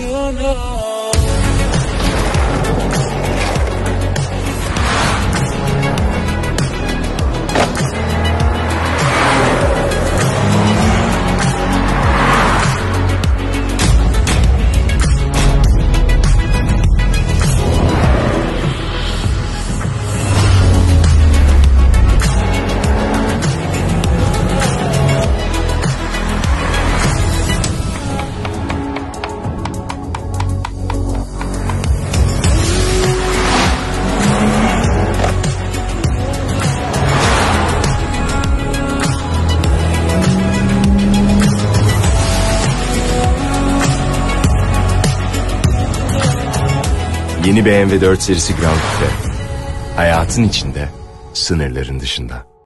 You know. Yeni BMW 4 serisi Grand Coupe. Hayatın içinde, sınırların dışında.